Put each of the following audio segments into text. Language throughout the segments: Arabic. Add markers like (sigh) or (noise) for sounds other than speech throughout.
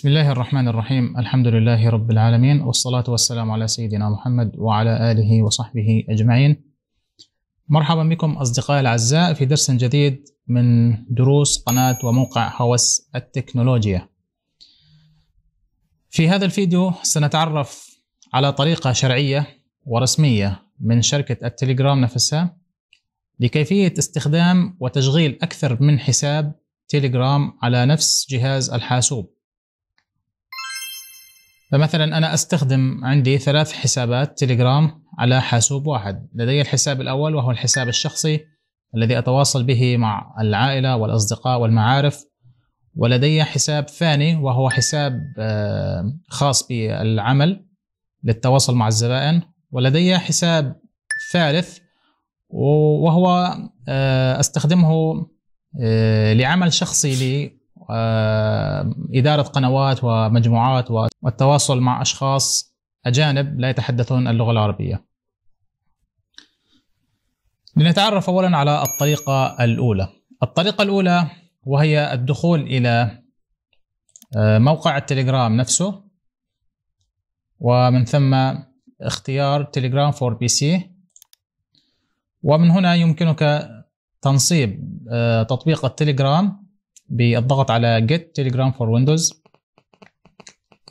بسم الله الرحمن الرحيم الحمد لله رب العالمين والصلاة والسلام على سيدنا محمد وعلى آله وصحبه أجمعين مرحبا بكم أصدقائي الأعزاء في درس جديد من دروس قناة وموقع هوس التكنولوجيا في هذا الفيديو سنتعرف على طريقة شرعية ورسمية من شركة التليجرام نفسها لكيفية استخدام وتشغيل أكثر من حساب تليجرام على نفس جهاز الحاسوب فمثلا أنا أستخدم عندي ثلاث حسابات تليجرام على حاسوب واحد. لدي الحساب الأول وهو الحساب الشخصي الذي أتواصل به مع العائلة والأصدقاء والمعارف. ولدي حساب ثاني وهو حساب آه، خاص بالعمل للتواصل مع الزبائن. ولدي حساب ثالث وهو آه، أستخدمه آه، لعمل شخصي لي إدارة قنوات ومجموعات والتواصل مع أشخاص أجانب لا يتحدثون اللغة العربية. لنتعرف أولا على الطريقة الأولى. الطريقة الأولى وهي الدخول إلى آه، موقع التليجرام نفسه ومن ثم اختيار Telegram for PC. ومن هنا يمكنك تنصيب آه، تطبيق التليجرام بالضغط على get telegram for windows.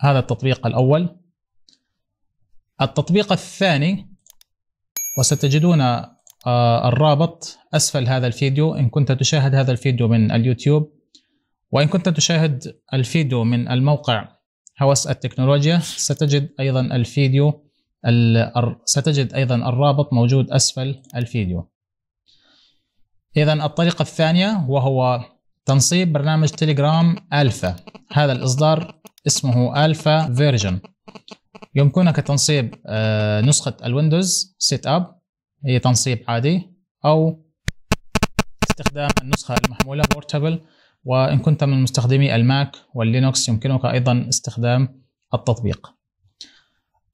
هذا التطبيق الأول. التطبيق الثاني وستجدون آه، الرابط أسفل هذا الفيديو. إن كنت تشاهد هذا الفيديو من اليوتيوب وإن كنت تشاهد الفيديو من الموقع هوس التكنولوجيا ستجد أيضا الفيديو ستجد أيضا الرابط موجود أسفل الفيديو. إذا الطريقة الثانية وهو تنصيب برنامج تليجرام ألفا. هذا الإصدار اسمه Alpha version. يمكنك تنصيب آه، نسخة الويندوز setup هي تنصيب عادي أو استخدام النسخة المحمولة portable وإن كنت من مستخدمي الماك واللينوكس يمكنك أيضا استخدام التطبيق.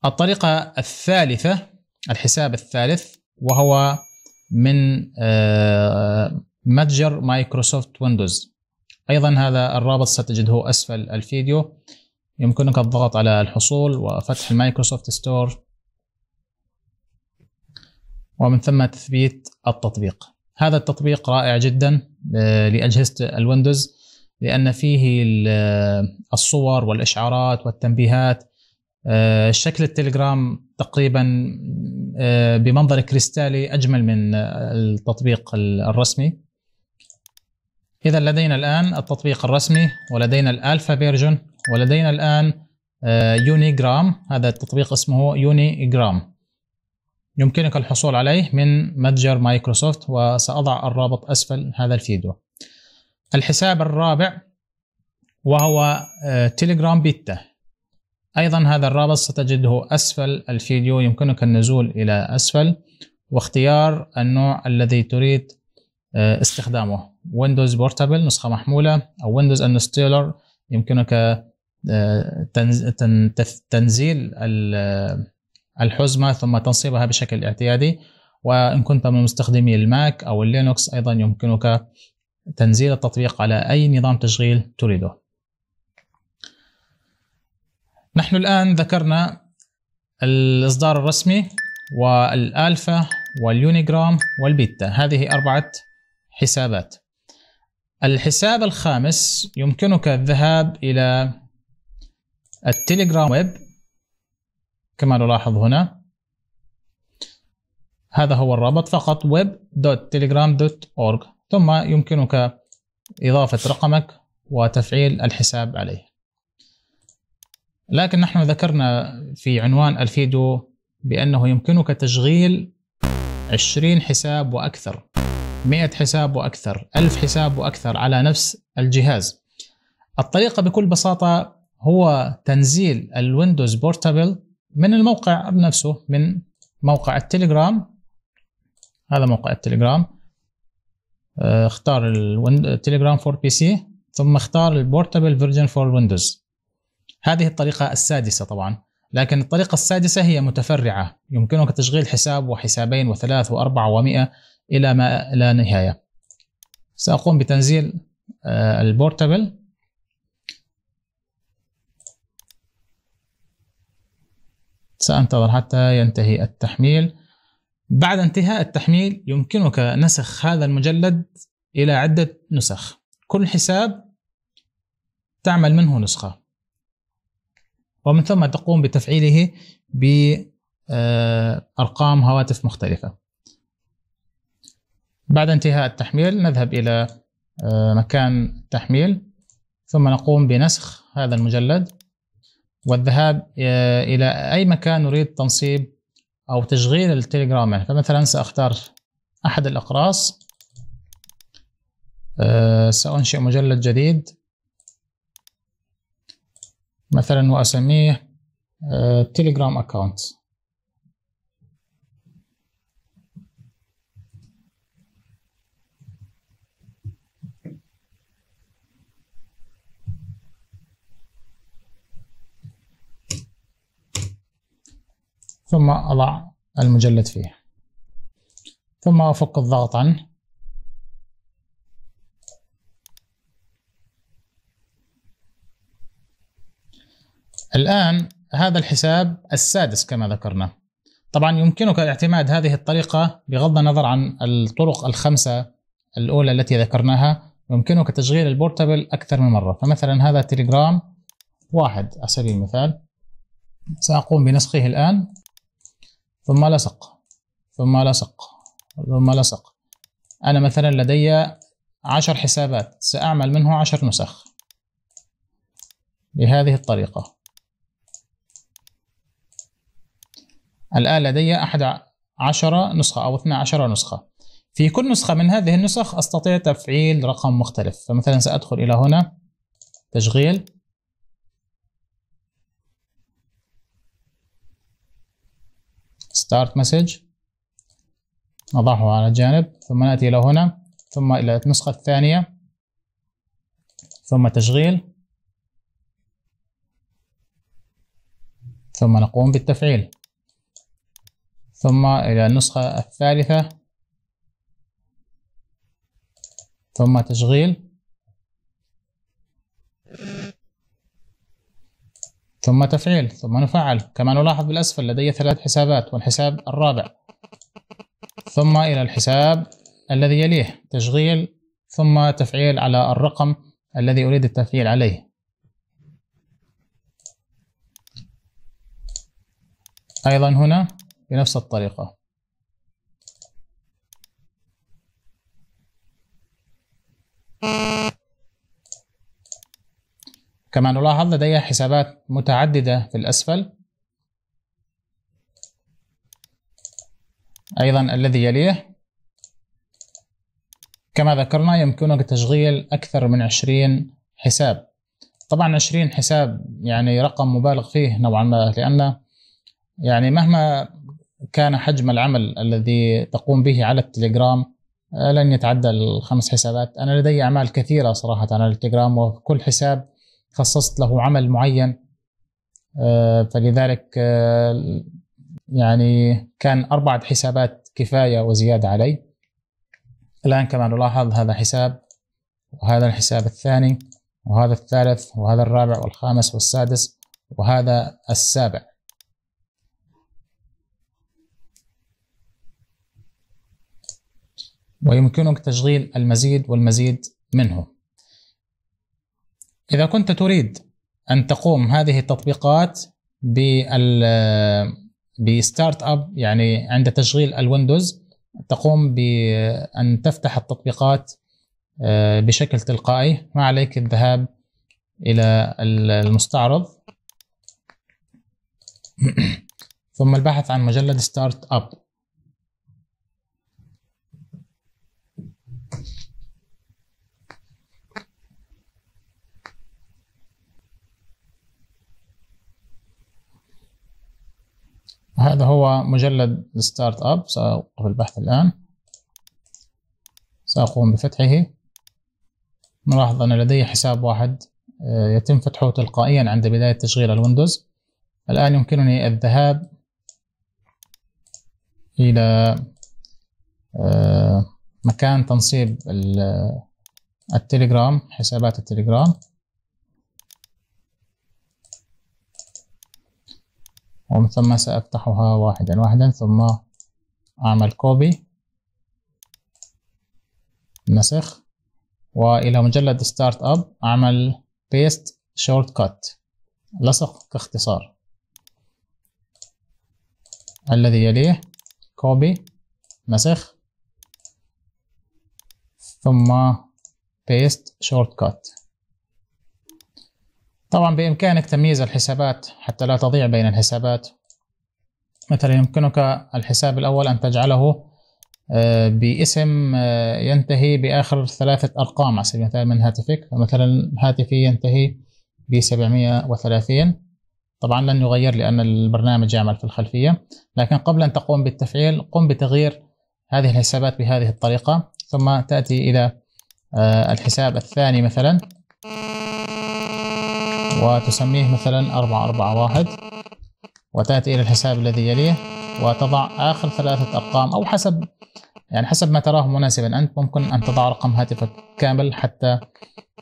الطريقة الثالثة الحساب الثالث وهو من آه، متجر مايكروسوفت ويندوز. أيضا هذا الرابط ستجده أسفل الفيديو. يمكنك الضغط على الحصول وفتح ال Microsoft Store. ومن ثم تثبيت التطبيق. هذا التطبيق رائع جدا آه، لأجهزة الويندوز لأن فيه الصور والإشعارات والتنبيهات. آه، شكل التليجرام تقريبا آه، بمنظر كريستالي أجمل من التطبيق الرسمي. إذا لدينا الآن التطبيق الرسمي ولدينا ال Alpha version ولدينا الآن يونيجرام آه، هذا التطبيق اسمه يونيجرام يمكنك الحصول عليه من متجر مايكروسوفت وسأضع الرابط أسفل هذا الفيديو. الحساب الرابع وهو تليجرام بيتا. أيضا هذا الرابط ستجده أسفل الفيديو يمكنك النزول إلى أسفل. واختيار النوع الذي تريد آه، استخدامه. Windows portable نسخة محمولة أو Windows installer يمكنك آه، تنزيل الحزمة ثم تنصيبها بشكل اعتيادي. وإن كنت من مستخدمي الماك أو اللينوكس أيضا يمكنك تنزيل التطبيق على أي نظام تشغيل تريده. نحن الآن ذكرنا الإصدار الرسمي والآلفا واليونيجرام والبيتا. هذه أربعة حسابات. الحساب الخامس يمكنك الذهاب إلى التليجرام ويب كما نلاحظ هنا. هذا هو الرابط فقط web.telegram.org ثم يمكنك إضافة رقمك وتفعيل الحساب عليه. لكن نحن ذكرنا في عنوان الفيديو بأنه يمكنك تشغيل 20 حساب وأكثر. 100 حساب وأكثر 1000 حساب وأكثر على نفس الجهاز. الطريقة بكل بساطة هو تنزيل ال Windows portable من الموقع نفسه من موقع التليجرام. هذا موقع التليجرام. آه، اختار ال Telegram for PC ثم اختار ال portable version for Windows. هذه الطريقة السادسة طبعا لكن الطريقة السادسة هي متفرعة. يمكنك تشغيل حساب وحسابين وثلاث وأربعة ومئة. إلى ما لا نهاية. سأقوم بتنزيل آه، البورتابل. سأنتظر حتى ينتهي التحميل. بعد انتهاء التحميل يمكنك نسخ هذا المجلد إلى عدة نسخ. كل حساب تعمل منه نسخة. ومن ثم تقوم بتفعيله بأرقام آه، هواتف مختلفة. بعد انتهاء التحميل نذهب إلى آه، مكان التحميل ثم نقوم بنسخ هذا المجلد. والذهاب آه، إلى أي مكان نريد تنصيب أو تشغيل التليجرام. فمثلا سأختار أحد الأقراص. آه، سأنشئ مجلد جديد. مثلا وأسميه تليجرام أكاونت ثم أضع المجلد فيه. ثم أفك الضغط عنه الآن هذا الحساب السادس كما ذكرنا. طبعا يمكنك اعتماد هذه الطريقة بغض النظر عن الطرق الخمسة الأولى التي ذكرناها. يمكنك تشغيل البورتابل أكثر من مرة. فمثلا هذا تليجرام واحد على سبيل المثال. سأقوم بنسخه الآن. ثم لصق ثم لصق ثم لصق أنا مثلا لدي عشر حسابات سأعمل منه عشر نسخ. بهذه الطريقة. الآن لدي أحد عشر نسخة أو اثنى عشر نسخة. في كل نسخة من هذه النسخ أستطيع تفعيل رقم مختلف. فمثلا سأدخل إلى هنا. تشغيل. Start message. نضعه على جانب ثم نأتي إلى هنا ثم إلى النسخة الثانية ثم تشغيل ثم نقوم بالتفعيل ثم إلى النسخة الثالثة ثم تشغيل. ثم تفعيل ثم نفعل. كما نلاحظ بالأسفل لدي ثلاث حسابات والحساب الرابع. ثم إلى الحساب الذي يليه تشغيل ثم تفعيل على الرقم الذي أريد التفعيل عليه. أيضا هنا بنفس الطريقة. كما نلاحظ لدي حسابات متعددة في الأسفل. أيضا الذي يليه. كما ذكرنا يمكنك تشغيل أكثر من 20 حساب. طبعا 20 حساب يعني رقم مبالغ فيه نوعا ما لأن يعني مهما كان حجم العمل الذي تقوم به على التليجرام لن يتعدى الخمس حسابات. أنا لدي أعمال كثيرة صراحة على التليجرام وكل حساب خصصت له عمل معين آه، فلذلك آه، يعني كان أربعة حسابات كفاية وزيادة علي. الآن كما نلاحظ هذا حساب وهذا الحساب الثاني وهذا الثالث وهذا الرابع والخامس والسادس وهذا السابع. ويمكنك تشغيل المزيد والمزيد منه. إذا كنت تريد أن تقوم هذه التطبيقات بال بـ startup يعني عند تشغيل الويندوز تقوم بأن تفتح التطبيقات آه، بشكل تلقائي. ما عليك الذهاب إلى المستعرض. (clears throat) ثم البحث عن مجلد startup هذا هو مجلد startup سأوقف البحث الآن. سأقوم بفتحه. نلاحظ أن لدي حساب واحد آه، يتم فتحه تلقائيا عند بداية تشغيل الويندوز. الآن يمكنني الذهاب إلى آه، مكان تنصيب التليجرام حسابات التليجرام. ومن ثم سأفتحها واحدا. واحدا ثم أعمل copy نسخ. وإلى مجلد startup أعمل paste shortcut لصق كاختصار. الذي يليه. copy نسخ. ثم paste shortcut طبعا بإمكانك تمييز الحسابات حتى لا تضيع بين الحسابات. مثلا يمكنك الحساب الأول أن تجعله آه، باسم آه، ينتهي بآخر ثلاثة أرقام على سبيل المثال من هاتفك. مثلا هاتفي ينتهي ب 730 طبعا لن يغير لأن البرنامج يعمل في الخلفية. لكن قبل أن تقوم بالتفعيل قم بتغيير هذه الحسابات بهذه الطريقة. ثم تأتي إلى آه، الحساب الثاني مثلا. وتسميه مثلا أربعة أربعة واحد وتأتي إلى الحساب الذي يليه وتضع آخر ثلاثة أرقام أو حسب يعني حسب ما تراه مناسبا. أنت ممكن أن تضع رقم هاتفك كامل حتى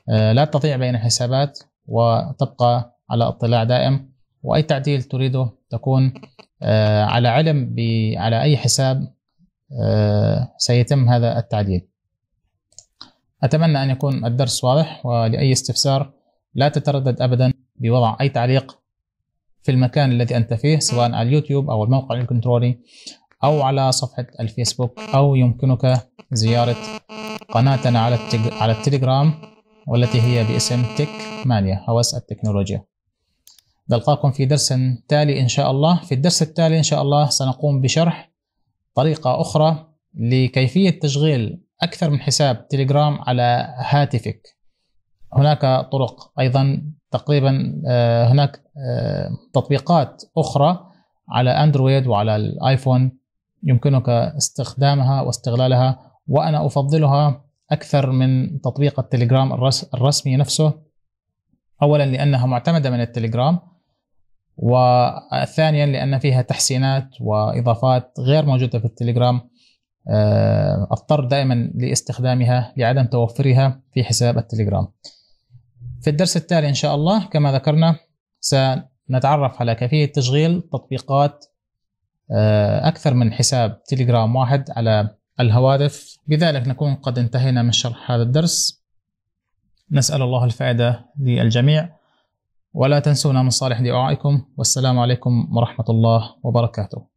آه، لا تضيع بين الحسابات وتبقى على اطلاع دائم. وأي تعديل تريده تكون آه، على علم على أي حساب آه، سيتم هذا التعديل. أتمنى أن يكون الدرس واضح ولأي استفسار لا تتردد أبدا بوضع أي تعليق في المكان الذي أنت فيه سواء على اليوتيوب أو الموقع الإلكتروني أو على صفحة الفيسبوك أو يمكنك زيارة قناتنا على على التليجرام والتي هي باسم تك مانيا هوس التكنولوجيا. نلقاكم في درس تالي إن شاء الله. في الدرس التالي إن شاء الله سنقوم بشرح طريقة أخرى لكيفية تشغيل أكثر من حساب تليجرام على هاتفك. هناك طرق. أيضا تقريبا آه، هناك آه، تطبيقات أخرى على أندرويد وعلى الآيفون يمكنك استخدامها واستغلالها وأنا أفضلها أكثر من تطبيق التليجرام الرسمي نفسه. أولا لأنها معتمدة من التليجرام وثانيا لأن فيها تحسينات وإضافات غير موجودة في التليجرام. آه، أضطر دائما لاستخدامها لعدم توفرها في حساب التليجرام. في الدرس التالي إن شاء الله كما ذكرنا سنتعرف على كيفية تشغيل تطبيقات آه، أكثر من حساب تليجرام واحد على الهواتف. بذلك نكون قد انتهينا من شرح هذا الدرس. نسأل الله الفائدة للجميع. ولا تنسونا من صالح دعائكم. والسلام عليكم ورحمة الله وبركاته.